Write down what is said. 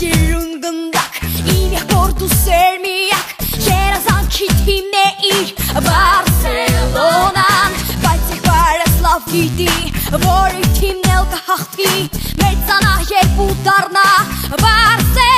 սիրուն գնդակ Իմ եղբոր դու սեր միակ Երազանքի թիմն է իր Բարսելոնան Բայց եղբայր ես լավ գիտի Որ իր թիմն էլ կհաղթի Մեծանա երբ ու դառնա Բարսելոնան